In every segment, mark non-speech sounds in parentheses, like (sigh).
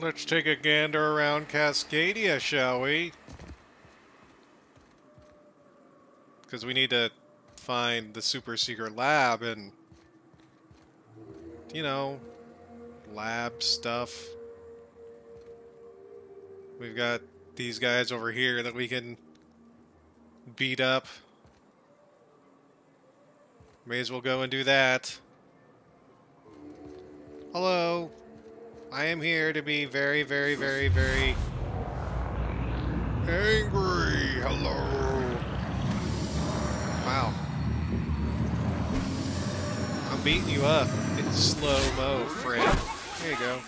Let's take a gander around Cascadia, shall we? Because we need to find the super secret lab and, you know, lab stuff. We've got these guys over here that we can beat up. May as well go and do that. Hello. I am here to be very, very, very, very angry. Hello. Wow. I'm beating you up in slow-mo, friend. There you go.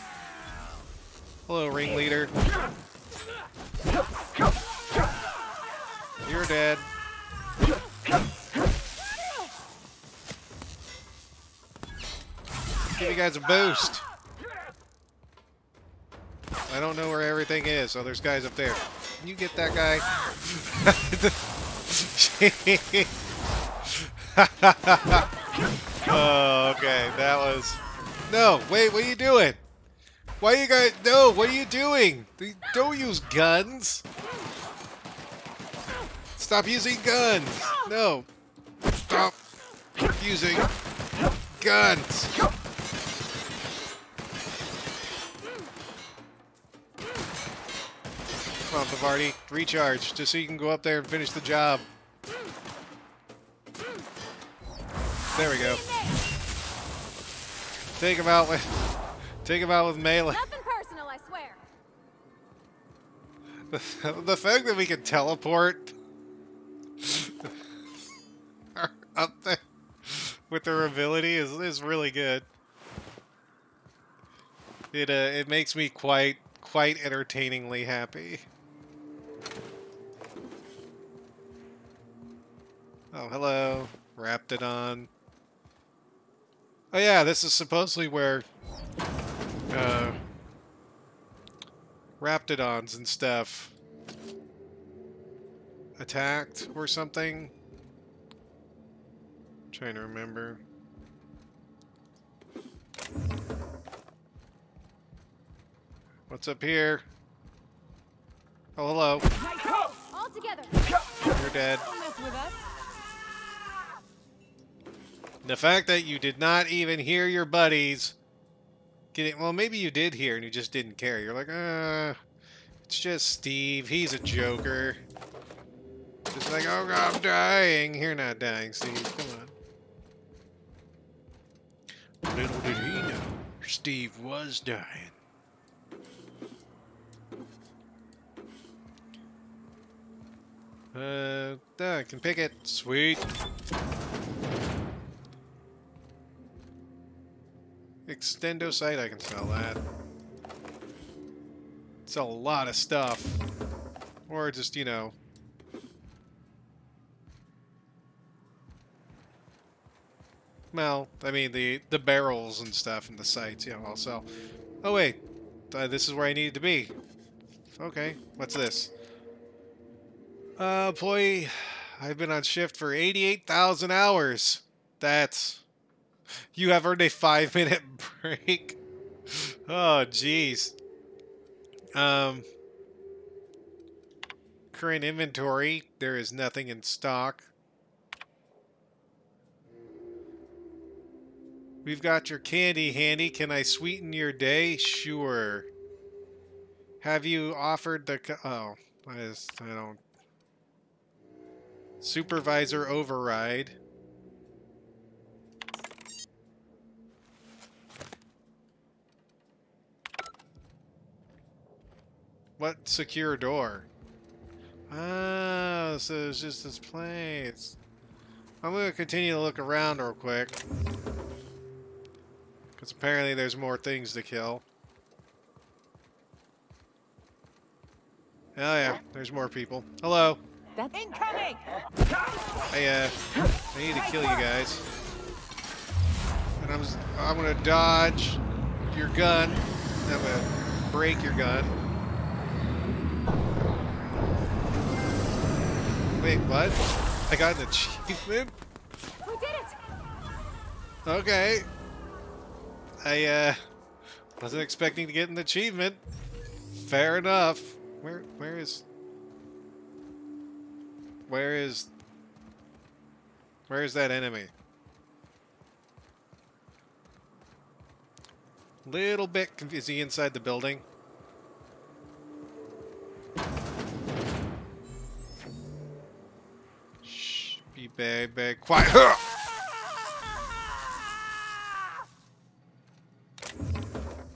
Hello, ringleader. You're dead. Give you guys a boost. I don't know where everything is. Oh, there's guys up there. Can you get that guy? (laughs) oh, okay. That was... No, wait, what are you doing? Why are you guys... No, what are you doing? Don't use guns. Stop using guns. No. Stop using guns. Parvati. Recharge, just so you can go up there and finish the job. There we go. Take him out with... Take him out with melee. Nothing personal, I swear. The, the fact that we can teleport up there with their ability is, is really good. It uh, it makes me quite quite entertainingly happy. Oh, hello, Raptidon. Oh yeah, this is supposedly where uh, Raptidons and stuff attacked or something. trying to remember. What's up here? Oh, hello. All together. You're dead. The fact that you did not even hear your buddies getting... Well, maybe you did hear and you just didn't care. You're like, uh... It's just Steve. He's a joker. Just like, oh, God, I'm dying. You're not dying, Steve. Come on. Little did he know, Steve was dying. Uh, I can pick it. Sweet. Extendo site, I can sell that. Sell a lot of stuff. Or just, you know. Well, I mean, the, the barrels and stuff and the sights, you know, I'll sell. Oh, wait. Uh, this is where I needed to be. Okay, what's this? Uh, employee, I've been on shift for 88,000 hours. That's... You have earned a five-minute (laughs) break. Oh, jeez. Um, current inventory, there is nothing in stock. We've got your candy handy. Can I sweeten your day? Sure. Have you offered the... oh, I, just, I don't... Supervisor override. What secure door? Ah, so it's just this place. I'm going to continue to look around real quick. Because apparently there's more things to kill. Oh yeah, there's more people. Hello. That's incoming. I uh, I need to kill you guys. And I'm I'm gonna dodge your gun. I'm gonna break your gun. Wait, what? I got an achievement? We did it. Okay. I, uh... Wasn't expecting to get an achievement. Fair enough. Where where is Where is Where is that enemy? Little bit conf- is he inside the building? Very quiet.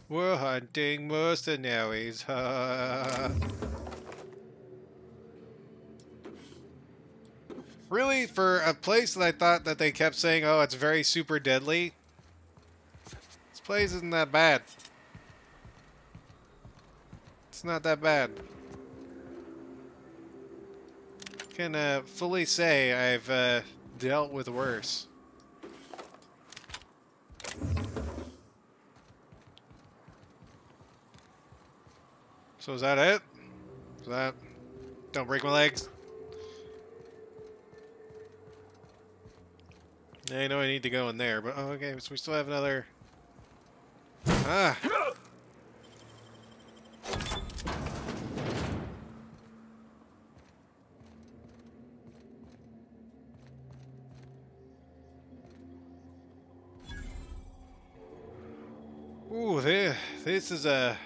We're hunting mercenaries. really, for a place that I thought that they kept saying, "Oh, it's very super deadly," this place isn't that bad. It's not that bad. Can uh, fully say I've uh, dealt with worse. So is that it? Is that... Don't break my legs. I know I need to go in there, but oh, okay, so we still have another... Ah! This is a...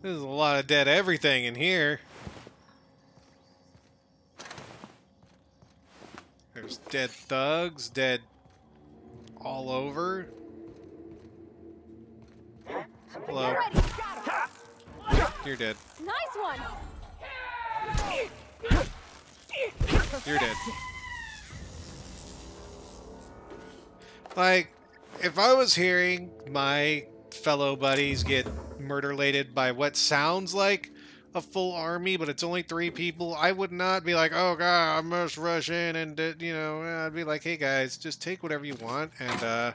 There's a lot of dead everything in here. There's dead thugs, dead all over. Hello. You're dead. Nice one. You're dead. Like, if I was hearing my fellow buddies get murder-lated by what sounds like a full army, but it's only three people, I would not be like, oh god, I must rush in and, you know, I'd be like, hey guys, just take whatever you want, and, uh,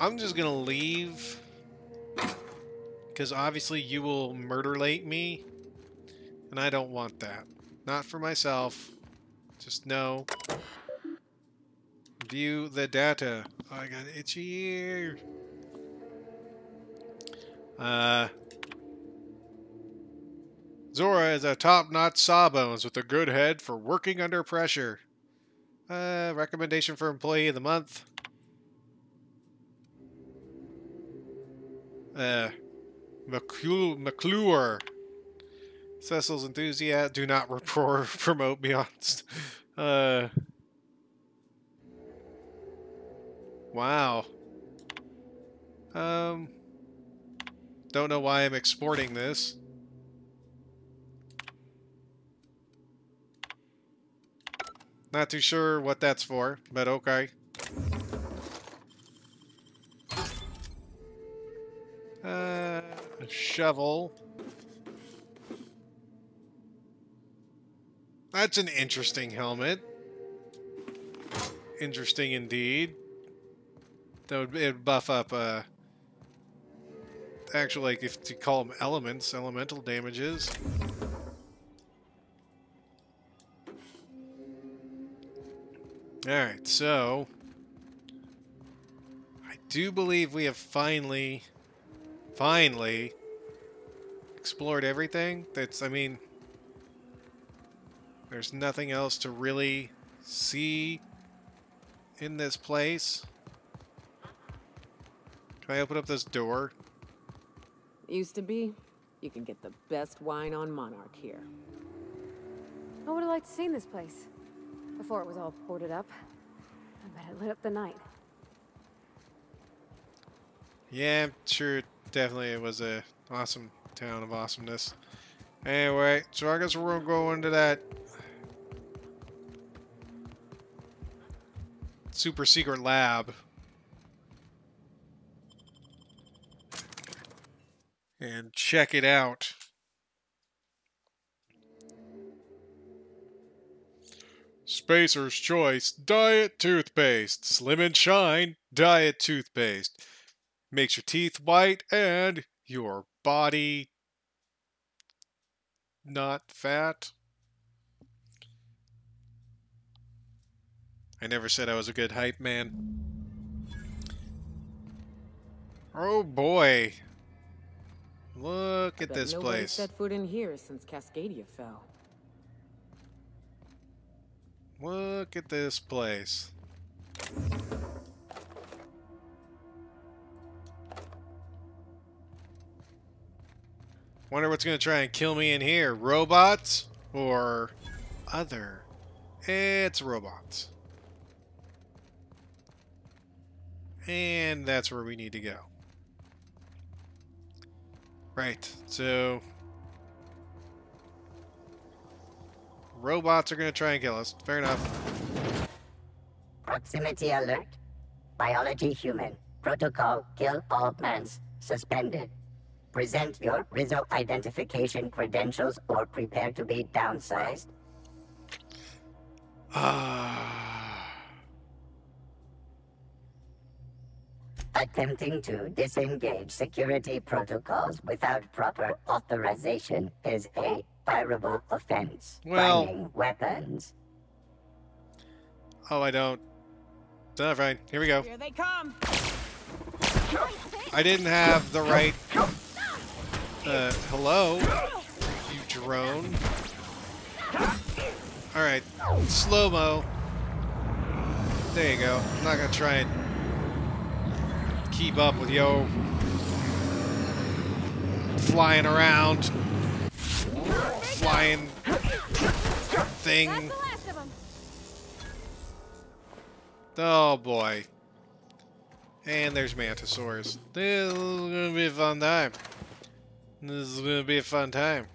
I'm just gonna leave, because obviously you will murder-late me, and I don't want that. Not for myself. Just no. View the data. Oh, I got itchy ear. Uh, Zora is a top-notch sawbones with a good head for working under pressure. Uh, recommendation for employee of the month. Uh, McClure. McClure. Cecil's enthusiast. Do not (laughs) report, promote beyond. Uh. Wow. Um. Don't know why I'm exporting this. Not too sure what that's for, but okay. Uh, a shovel. That's an interesting helmet. Interesting indeed. That would buff up, uh... Actually, like, if you call them elements, elemental damages. Alright, so... I do believe we have finally, finally, explored everything. That's, I mean... There's nothing else to really see in this place. Can I open up this door? Used to be, you could get the best wine on Monarch here. I would have liked to seen this place before it was all boarded up. I bet it lit up the night. Yeah, I'm sure definitely it was a awesome town of awesomeness. Anyway, so I guess we're gonna go into that super secret lab. And check it out. Spacer's Choice Diet Toothpaste. Slim and Shine Diet Toothpaste. Makes your teeth white and your body not fat. I never said I was a good hype man. Oh boy. Look at this nobody place. set foot in here since Cascadia fell. Look at this place. Wonder what's gonna try and kill me in here. Robots or other? It's robots. And that's where we need to go. Right, so robots are gonna try and kill us. Fair enough. Proximity alert. Biology human. Protocol kill all plants. Suspended. Present your Rizzo identification credentials or prepare to be downsized. Ah. Attempting to disengage security protocols without proper authorization is a fireable offense. Well- Finding weapons. oh, I don't. Oh, fine. Here we go. Here they come! I didn't have the right. Uh, hello, you drone. All right, slow mo. There you go. I'm not gonna try and keep up with yo flying around, flying thing. That's the last of them. Oh boy. And there's Mantisaurus. This is gonna be a fun time. This is gonna be a fun time.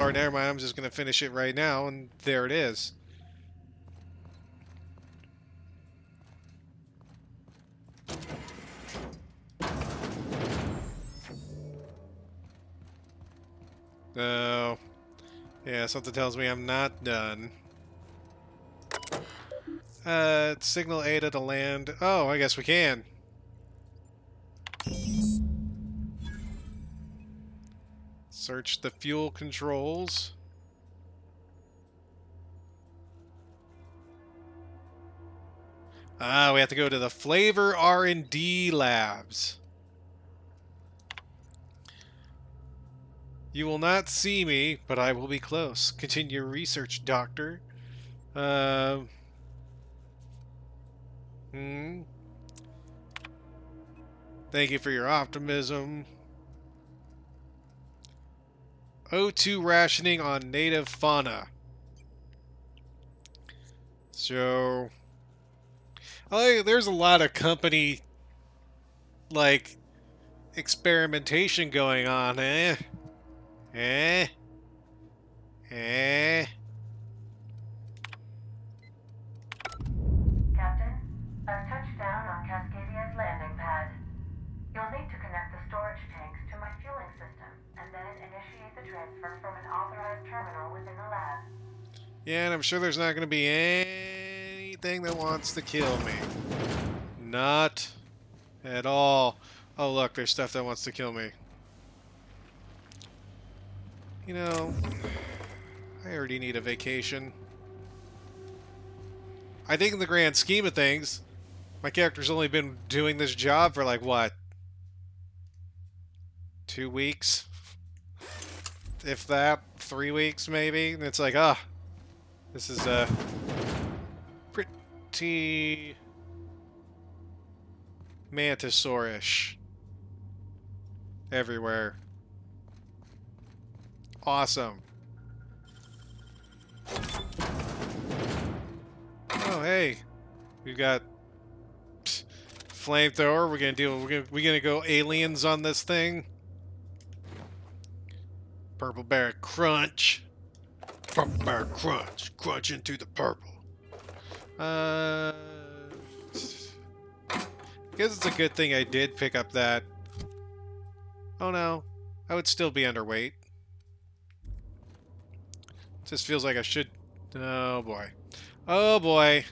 Or never mind, I'm just gonna finish it right now, and there it is. No. Yeah, something tells me I'm not done. Uh, signal Ada to land. Oh, I guess we can. Search the fuel controls. Ah, we have to go to the flavor R&D labs. You will not see me, but I will be close. Continue your research, Doctor. Uh, hmm. Thank you for your optimism. O2 rationing on native fauna. So, I there's a lot of company like experimentation going on, eh? Eh? Eh? Captain, I've touched down on Cascadia's landing pad. You'll need to connect the storage tanks to my fueling system and then initiate the transfer from an authorized terminal within the lab. Yeah, and I'm sure there's not going to be anything that wants to kill me. Not at all. Oh, look, there's stuff that wants to kill me. You know, I already need a vacation. I think in the grand scheme of things, my character's only been doing this job for like, what? Two weeks? If that, three weeks maybe? And it's like, ah, this is uh, pretty mantisaurish everywhere. Awesome. Oh hey, we've got flamethrower. We're gonna deal. We're gonna we're gonna go aliens on this thing. Purple bear crunch. Purple bear crunch. Crunch into the purple. Uh, I guess it's a good thing I did pick up that. Oh no, I would still be underweight. Just feels like I should. Oh boy. Oh boy.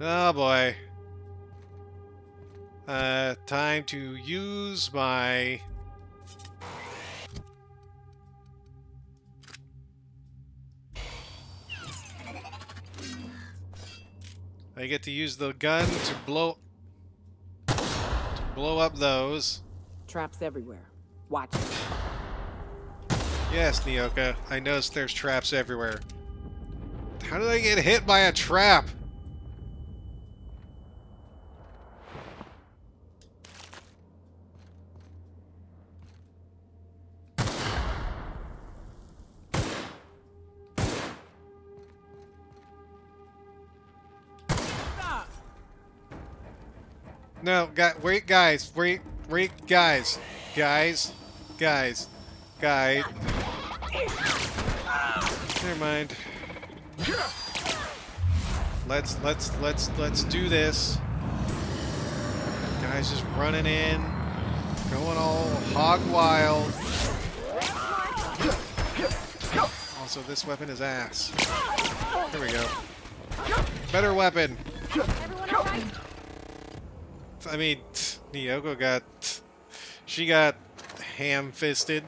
Oh boy. Uh, time to use my. I get to use the gun to blow to blow up those. Traps everywhere. Watch it. Yes, Nyoka. I noticed there's traps everywhere. How did I get hit by a trap? Stop. No, guy, wait, guys, wait, wait, guys, guys, guys, guys. Never mind. Let's let's let's let's do this. Guys just running in, going all hog wild. Also, this weapon is ass. Here we go. Better weapon. I mean, Nyoka got, she got ham-fisted.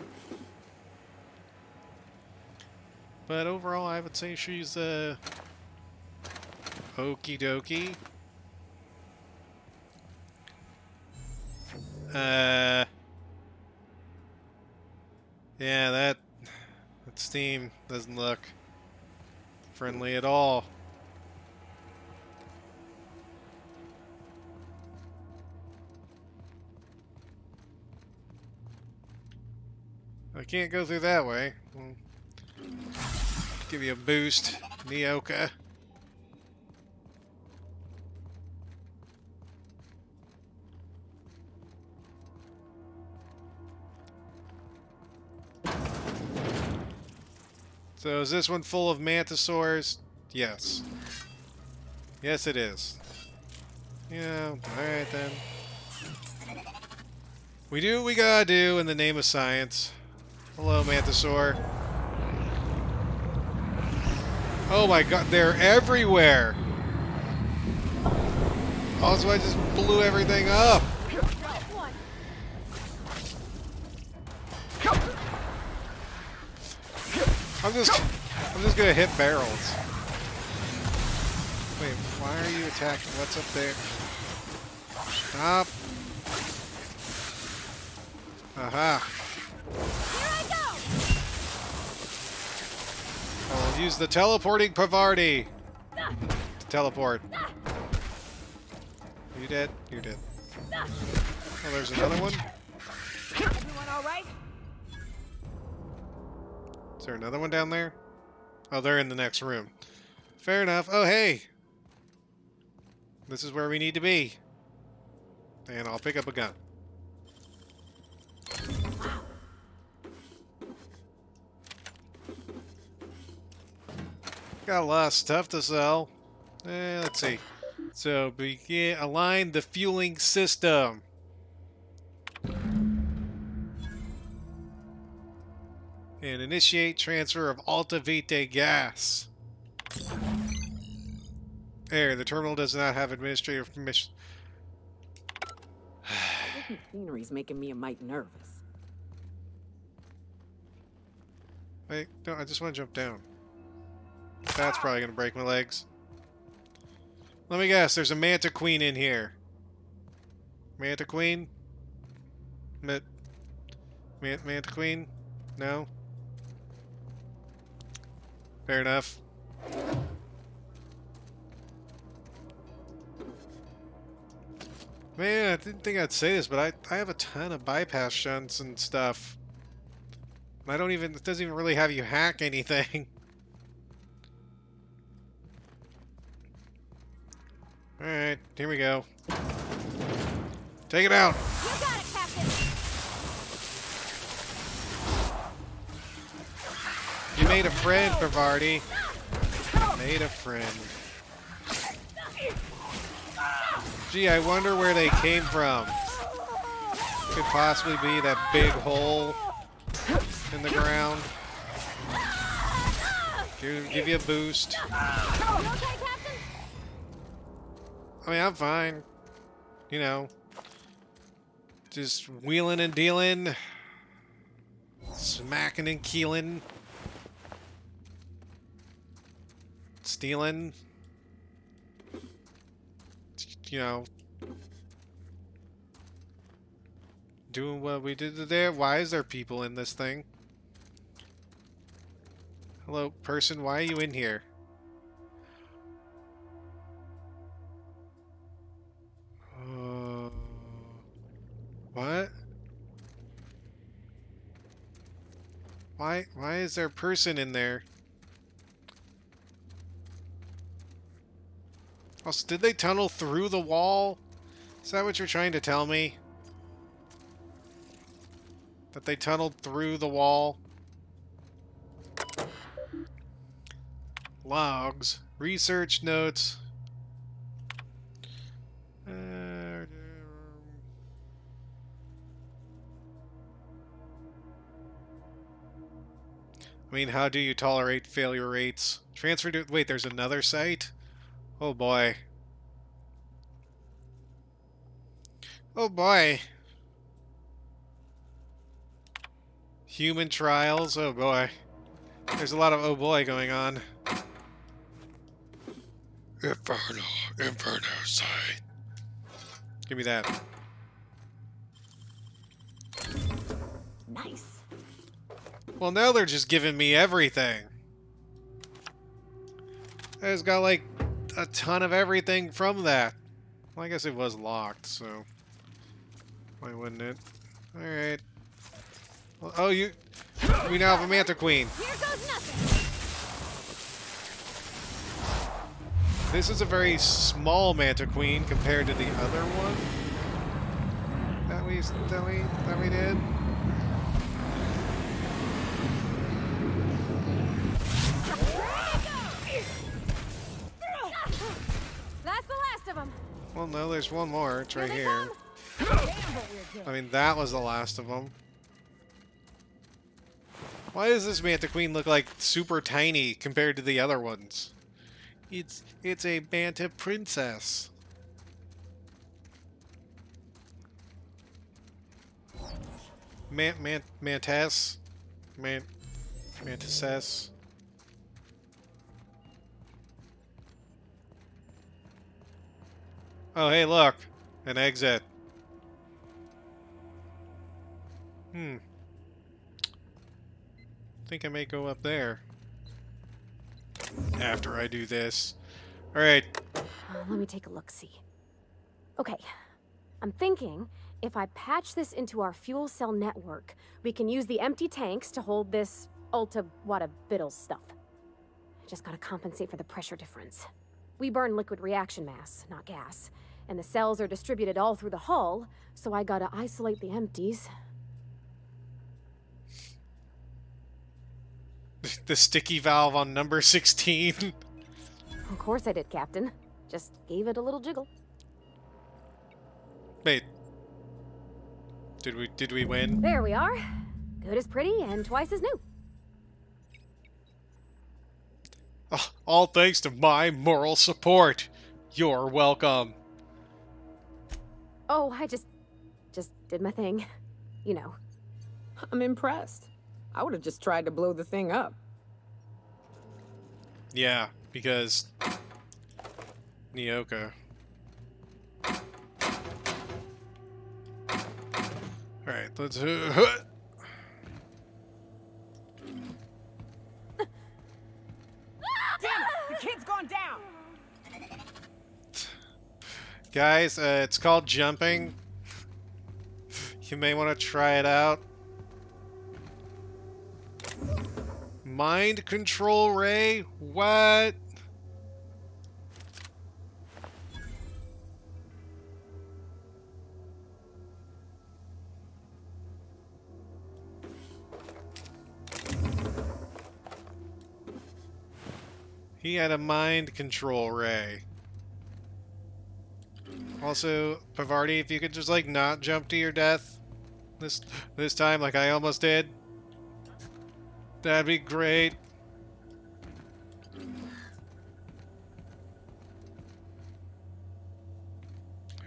But overall, I would say she's uh, okie dokie. Uh, yeah, that that Steam doesn't look friendly at all. I can't go through that way. Well, give you a boost, Nyoka. So is this one full of mantisaurs? Yes. Yes, it is. Yeah, alright then. We do what we gotta do in the name of science. Hello, Mantisaur. Oh my god, they're everywhere! Also, I just blew everything up! I'm just, I'm just gonna hit barrels. Wait, why are you attacking? What's up there? Stop. Aha. I'll use the teleporting Parvati to teleport. Are you dead? You're dead. Oh, there's another one? Everyone all right? Is there another one down there? Oh, they're in the next room. Fair enough. Oh, hey! This is where we need to be. And I'll pick up a gun. Got a lot of stuff to sell. Eh, let's see. So, begin align the fueling system. And initiate transfer of Alta Vitae gas. There, the terminal does not have administrative permission. (sighs) Scenery's making me a mite nervous. Wait, no, I just want to jump down. That's probably to break my legs. Let me guess, there's a Manta Queen in here. Manta Queen? Man Manta Queen? No? Fair enough. Man, I didn't think I'd say this, but I, I have a ton of bypass shunts and stuff. I don't even, it doesn't even really have you hack anything. (laughs) Alright, here we go. Take it out! You got it, Captain! You made a friend, Parvati. Made a friend. Gee, I wonder where they came from. Could possibly be that big hole in the ground. Give, give you a boost. I mean, I'm fine. You know, just wheeling and dealing, smacking and keeling, stealing. you know, doing what we did there. Why is there people in this thing? Hello, person, why are you in here? Why is there a person in there? Also, did they tunnel through the wall? Is that what you're trying to tell me? That they tunneled through the wall? Logs. Research notes. I mean, how do you tolerate failure rates? Transfer to... Wait, there's another site? Oh boy. Oh boy. Human trials? Oh boy. There's a lot of oh boy going on. Inferno, Inferno site. Give me that. Nice. Well, now they're just giving me everything. I just got like a ton of everything from that. Well, I guess it was locked, so why wouldn't it? All right. Well, oh, you. We now have a Manta Queen. Here goes nothing. This is a very small Manta Queen compared to the other one that we that we that we did. No, there's one more. It's right here. I mean, that was the last of them. Why does this Manta Queen look like super tiny compared to the other ones? It's it's a Manta Princess. Man, man, Mantas? Man, Mantisess? Oh, hey, look! An exit. Hmm. think I may go up there. After I do this. Alright. Uh, let me take a look see. Okay. I'm thinking if I patch this into our fuel cell network, we can use the empty tanks to hold this Ulta Wada Biddle stuff. Just gotta compensate for the pressure difference. We burn liquid reaction mass, not gas. And the cells are distributed all through the hull, so I gotta isolate the empties. (laughs) the sticky valve on number 16. Of course I did, Captain. Just gave it a little jiggle. Wait. Did we did we win? There we are. Good as pretty and twice as new. Oh, all thanks to my moral support. You're welcome. Oh, I just... just did my thing. (laughs) You know. I'm impressed. I would have just tried to blow the thing up. Yeah, because Nyoka. Alright, let's (laughs) uh, Damn it! The kid's gone down! Guys, uh, it's called jumping. You may want to try it out. Mind control ray? What? He had a mind control ray. Also, Parvati, if you could just like not jump to your death this this time like I almost did. That'd be great.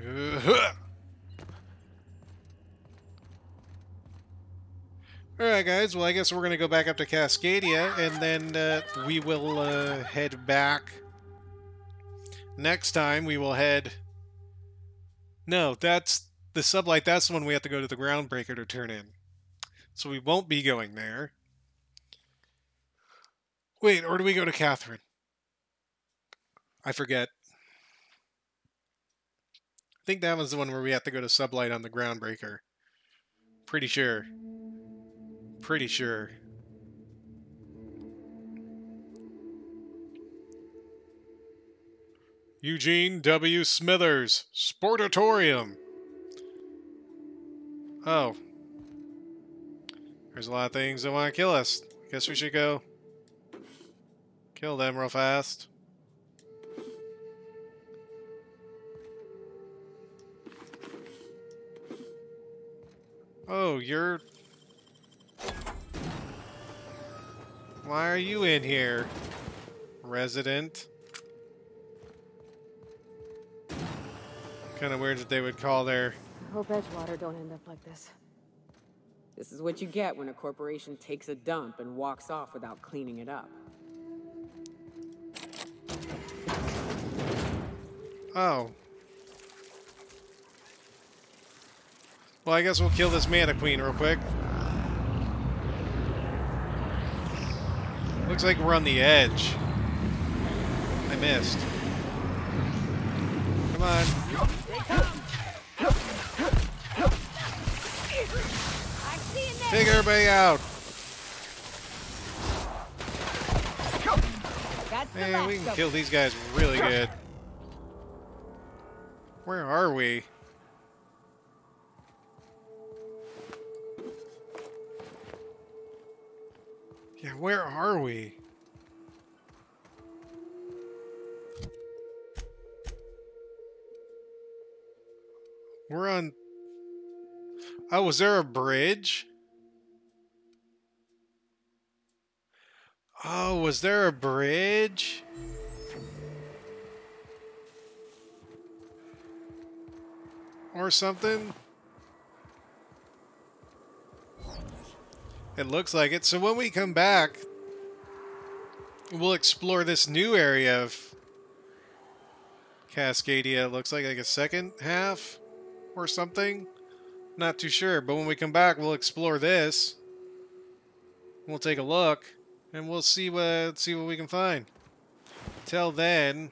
(laughs) Alright guys, well I guess we're gonna go back up to Cascadia and then uh, we will uh, head back. Next time we will head No, that's the sublight. That's the one we have to go to the groundbreaker to turn in. So we won't be going there. Wait, or do we go to Catherine? I forget. I think that was the one where we have to go to sublight on the groundbreaker. Pretty sure. Pretty sure. Eugene W. Smithers, Sportatorium. Oh. There's a lot of things that want to kill us. Guess we should go kill them real fast. Oh, you're... Why are you in here, resident? Kind of weird that they would call their... I hope Edgewater don't end up like this. This is what you get when a corporation takes a dump and walks off without cleaning it up. Oh. Well, I guess we'll kill this Mana Queen real quick. Looks like we're on the edge. I missed. Come on. Take everybody out. That's Man, we can kill these guys really good. Where are we? Yeah, where are we? We're on... Oh, was there a bridge? Oh, was there a bridge? Or something? It looks like it. So when we come back, we'll explore this new area of Cascadia. It looks like like a second half or something. Not too sure, but when we come back, we'll explore this. We'll take a look, and we'll see what see what we can find. Till then,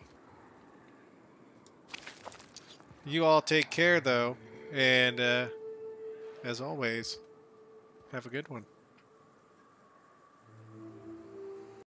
you all take care, though, and uh, as always, have a good one.